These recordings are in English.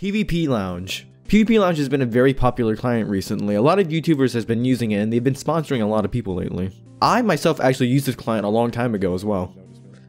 PvP Lounge. PvP Lounge has been a very popular client recently. A lot of YouTubers has been using it and they've been sponsoring a lot of people lately. I myself actually used this client a long time ago as well.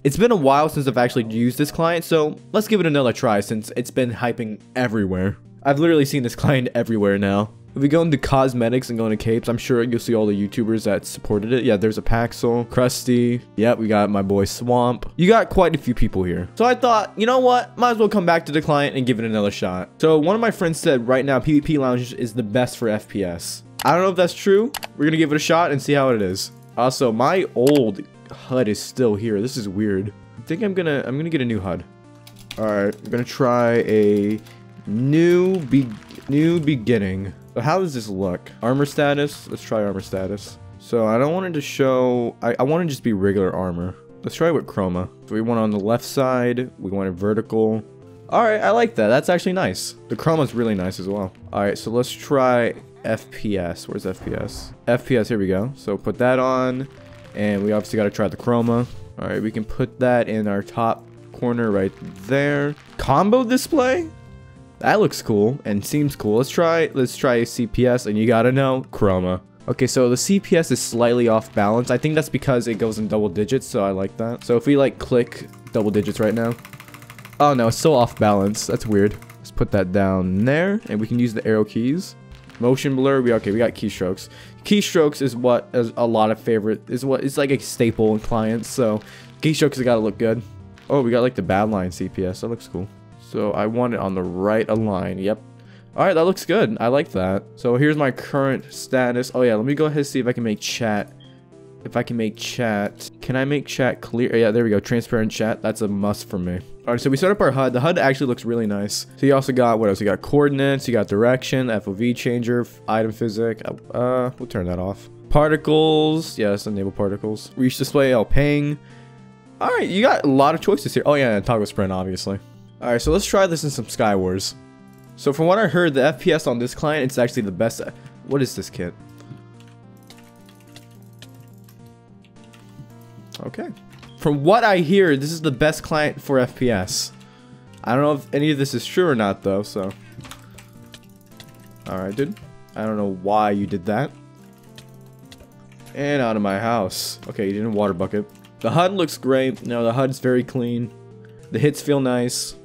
It's been a while since I've actually used this client, so let's give it another try since it's been hyping everywhere. I've literally seen this client everywhere now. If we go into cosmetics and go into capes, I'm sure you'll see all the YouTubers that supported it. Yeah, there's a Paxel, Krusty. Yep, we got my boy Swamp. You got quite a few people here. So I thought, you know what? Might as well come back to the client and give it another shot. So one of my friends said right now PvP Lounge is the best for FPS. I don't know if that's true. We're gonna give it a shot and see how it is. Also, my old HUD is still here. This is weird. I think I'm gonna I'm gonna get a new HUD. All right, I'm gonna try a new be new beginning. So how does this look? Armor status? Let's try armor status. So I don't want it to show, I, I want to just be regular armor. Let's try with chroma. So we want on the left side, we want it vertical. All right, I like that. That's actually nice. The chroma is really nice as well. All right, so let's try FPS. Where's FPS? FPS, here we go. So put that on, and we obviously got to try the chroma. All right, we can put that in our top corner right there. Combo display? That looks cool and seems cool. Let's try let's try CPS and you gotta know chroma. Okay, so the CPS is slightly off balance. I think that's because it goes in double digits, so I like that. So if we like click double digits right now. Oh no, it's still off balance. That's weird. Let's put that down there and we can use the arrow keys. Motion blur, we okay, we got keystrokes. Keystrokes is what is a lot of favorite is what it's like a staple in clients, so keystrokes gotta look good. Oh, we got like the Badlion CPS. That looks cool. So I want it on the right align. Yep. All right, that looks good. I like that. So here's my current status. Oh yeah, let me go ahead and see if I can make chat. If I can make chat. Can I make chat clear? Yeah, there we go. Transparent chat. That's a must for me. All right, so we set up our HUD. The HUD actually looks really nice. So you also got, what else? You got coordinates, you got direction, FOV changer, item physic. Uh, we'll turn that off. Particles. Yes, enable particles. Reach display, L ping. All right, you got a lot of choices here. Oh yeah, toggle sprint, obviously. Alright, so let's try this in some Skywars. So from what I heard, the FPS on this client, it's actually the best. Uh, what is this kit? Okay. From what I hear, this is the best client for FPS. I don't know if any of this is true or not, though, so... Alright, dude. I don't know why you did that. And out of my house. Okay, you didn't water bucket. The HUD looks great. No, the HUD's very clean. The hits feel nice.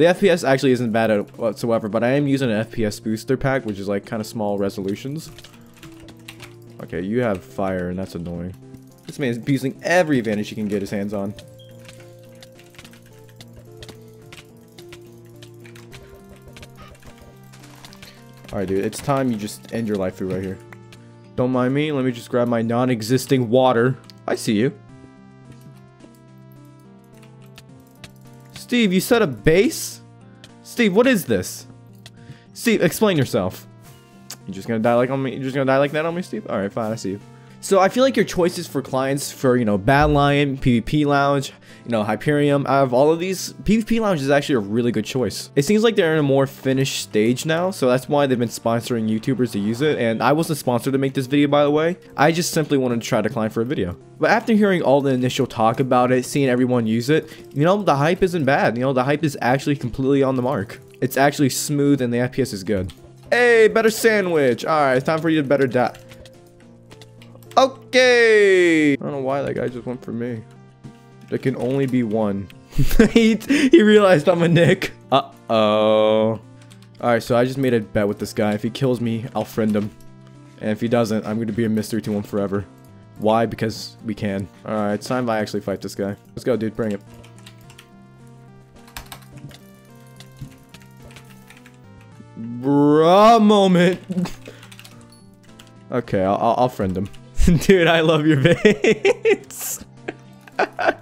The FPS actually isn't bad whatsoever, but I am using an FPS booster pack, which is like kind of small resolutions. Okay, you have fire, and that's annoying. This man is abusing every advantage he can get his hands on. Alright, dude, it's time you just end your life through right here. Don't mind me, let me just grab my non-existing water. I see you. Steve, you set a base? Steve, what is this? Steve, explain yourself. You just gonna die like on me? You just gonna die like that on me, Steve? All right, fine. I see you. So I feel like your choices for clients for you know Badlion, PvP Lounge, you know, Hyperium, out of all of these, PvP Lounge is actually a really good choice. It seems like they're in a more finished stage now, so that's why they've been sponsoring YouTubers to use it, and I wasn't sponsored to make this video, by the way. I just simply wanted to try to climb for a video. But after hearing all the initial talk about it, seeing everyone use it, you know, the hype isn't bad. You know, the hype is actually completely on the mark. It's actually smooth and the FPS is good. Hey, better sandwich. All right, it's time for you to better die. Okay. I don't know why that guy just went for me. There can only be one. he, he realized I'm a Nick. Uh-oh. Alright, so I just made a bet with this guy. If he kills me, I'll friend him. And if he doesn't, I'm going to be a mystery to him forever. Why? Because we can. Alright, it's time I actually fight this guy. Let's go, dude. Bring it. Bruh moment. okay, I'll, I'll friend him. dude, I love your face.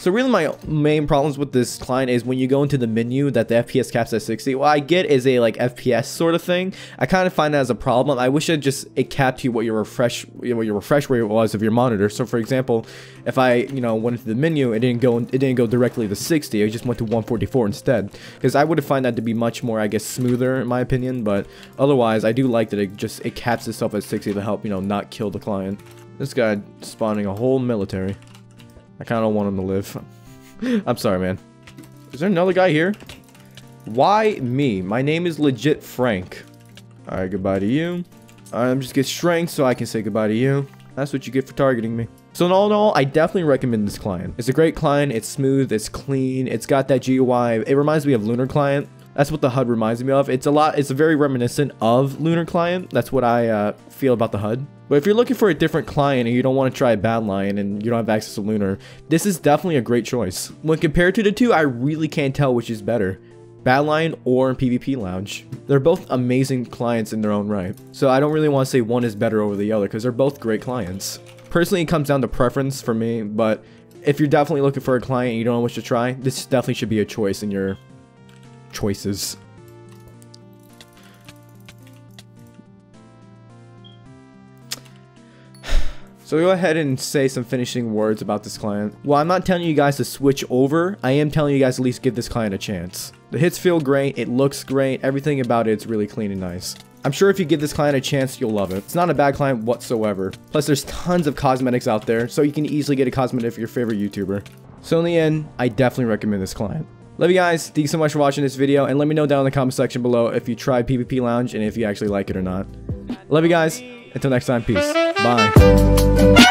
So really my main problems with this client is when you go into the menu that the FPS caps at 60. What I get is a like FPS sort of thing. I kind of find that as a problem. I wish it just it capped you what your refresh what your refresh rate was of your monitor. So for example, if I you know went into the menu, it didn't go it didn't go directly to 60. It just went to 144 instead. Because I would have find that to be much more I guess smoother in my opinion. But otherwise, I do like that it just it caps itself at 60 to help you know not kill the client. This guy spawning a whole military. I kind of don't want him to live. I'm sorry, man. Is there another guy here? Why me? My name is legit Frank. Alright, goodbye to you. I'm just get strength so I can say goodbye to you. That's what you get for targeting me. So in all in all, I definitely recommend this client. It's a great client, it's smooth, it's clean, it's got that GUI. It reminds me of Lunar Client. That's what the HUD reminds me of. It's a lot, it's very reminiscent of Lunar Client. That's what I uh, feel about the HUD. But if you're looking for a different client and you don't want to try Bad Badlion and you don't have access to Lunar, this is definitely a great choice. When compared to the two, I really can't tell which is better. Bad Badlion or PvP Lounge. They're both amazing clients in their own right. So I don't really want to say one is better over the other because they're both great clients. Personally, it comes down to preference for me, but if you're definitely looking for a client and you don't know which to try, this definitely should be a choice in your choices. So go ahead and say some finishing words about this client. Well, I'm not telling you guys to switch over. I am telling you guys at least give this client a chance. The hits feel great. It looks great. Everything about it is really clean and nice. I'm sure if you give this client a chance, you'll love it. It's not a bad client whatsoever. Plus, there's tons of cosmetics out there, so you can easily get a cosmetic for your favorite YouTuber. So in the end, I definitely recommend this client. Love you guys. Thank you so much for watching this video, and let me know down in the comment section below if you tried PvP Lounge and if you actually like it or not. Love you guys. Until next time, peace. Bye.